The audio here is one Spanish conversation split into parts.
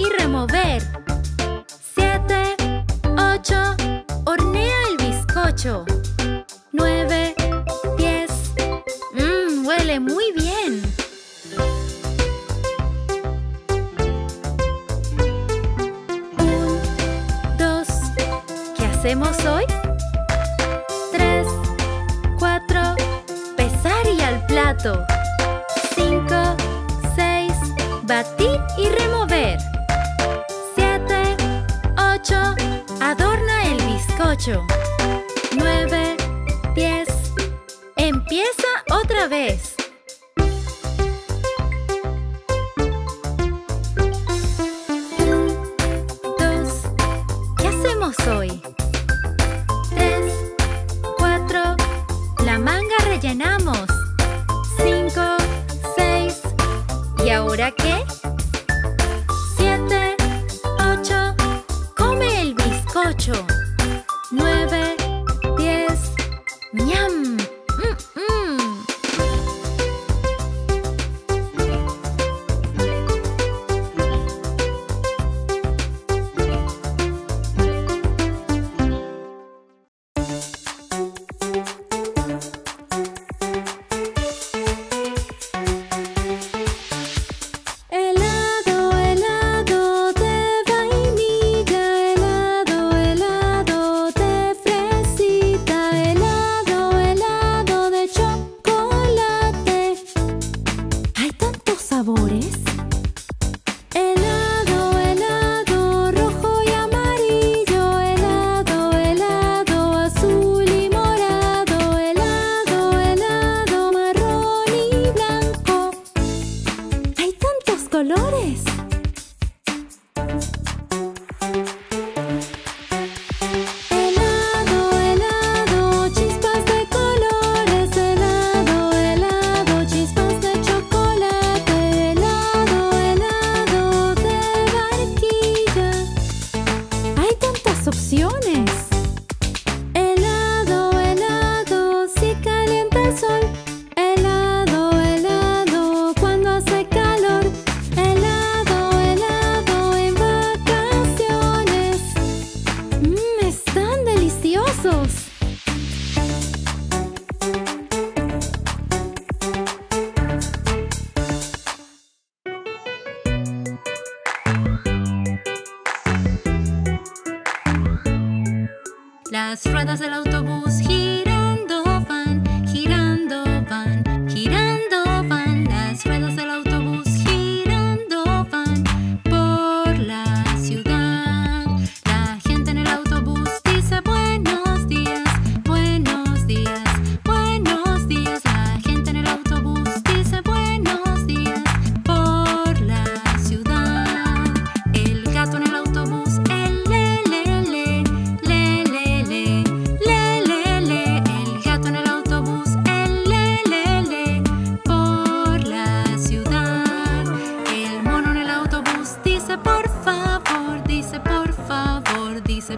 y remover. Siete, ocho, hornea el bizcocho. Nueve, diez. Mmm, huele muy bien. Un, dos, ¿qué hacemos hoy? Tres, cuatro, pesar y al plato. Cinco, seis, batir y remover. Adorna el bizcocho. 9, 10. Empieza otra vez. 8.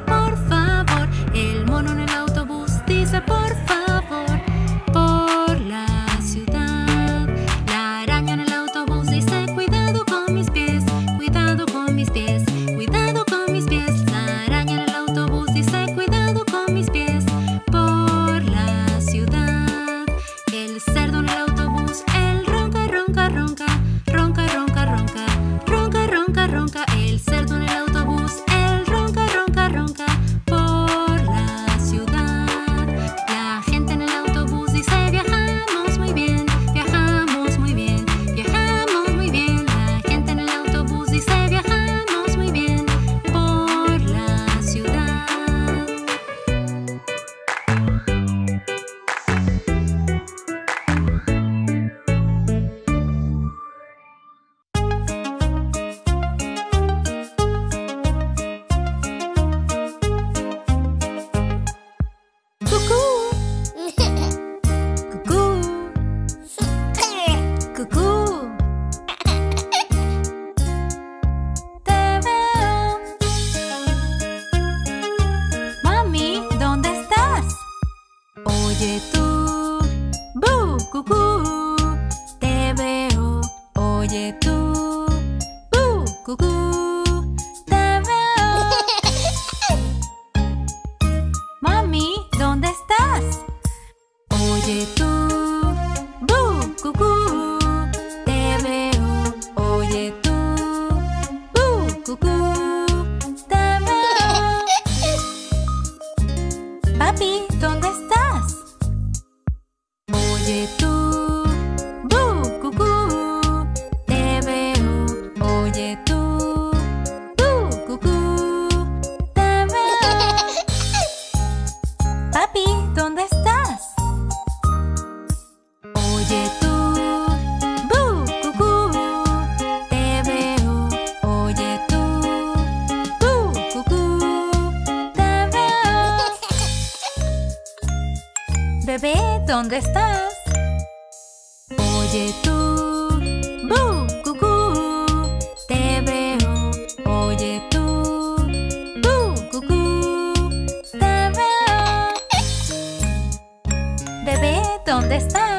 por favor. ¿Dónde estás? Oye tú, bu, cucú, te veo. Oye tú, bu, cucú, te veo. Bebé, ¿dónde estás?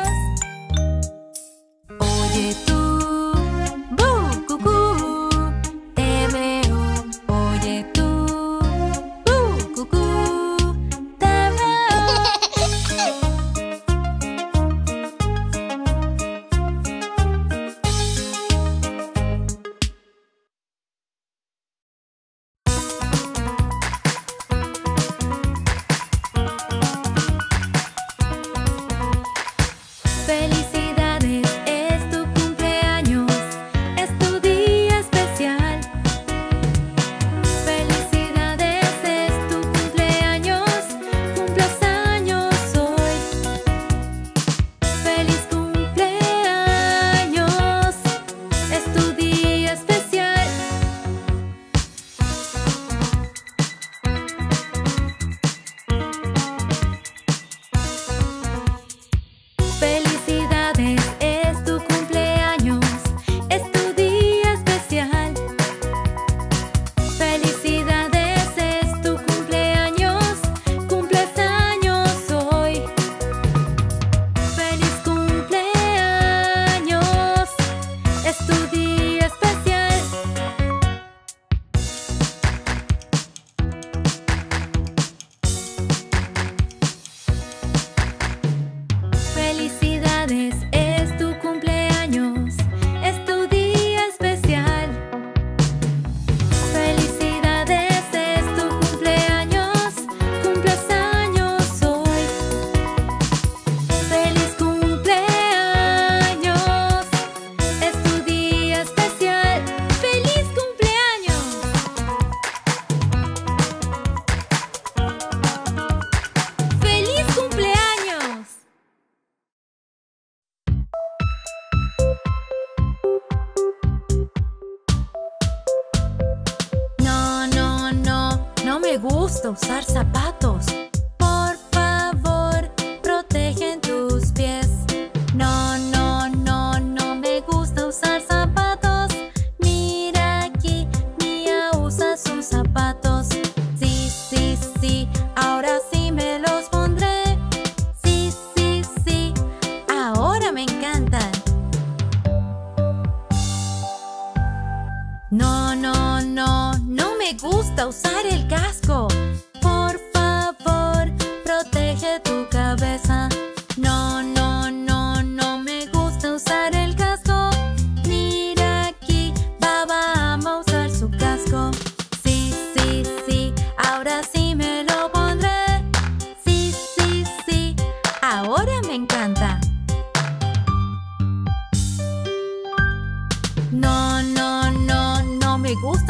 dançar sapato.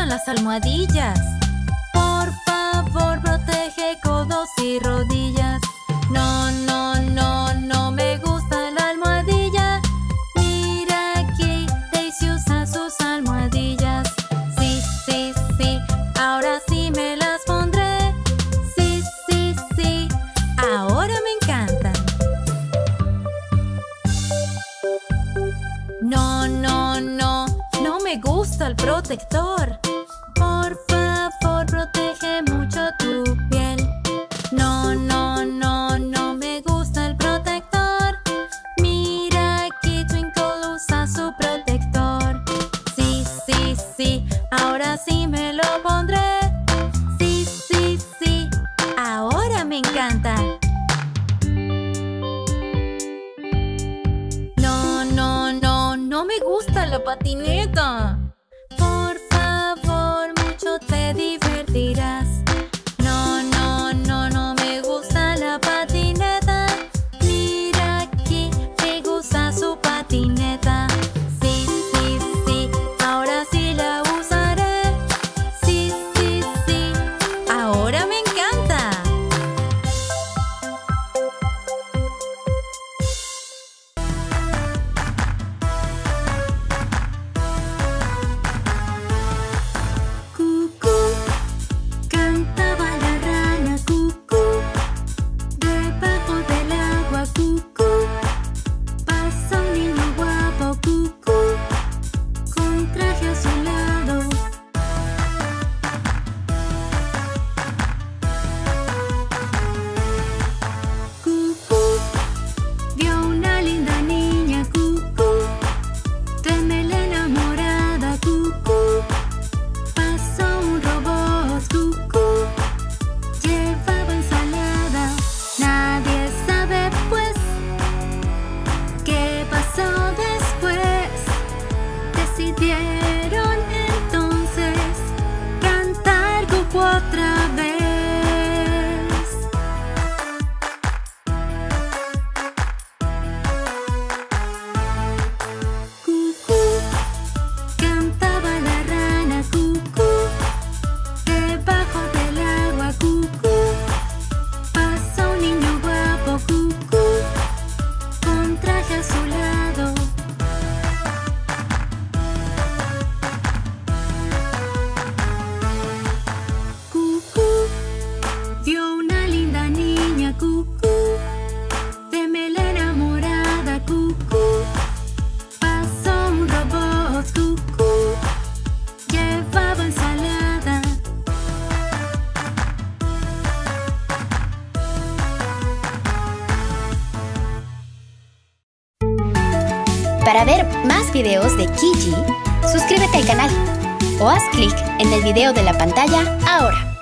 las almohadillas. Por favor, protege codos y rodillas. No, no, no, no me gusta la almohadilla. Mira aquí, Daisy usa sus almohadillas. Sí, sí, sí, ahora sí me las pondré. Sí, sí, sí, ahora me encantan. No, no, no, no me gusta el protector. la patineta. videos de Kiji, suscríbete al canal o haz clic en el video de la pantalla ahora.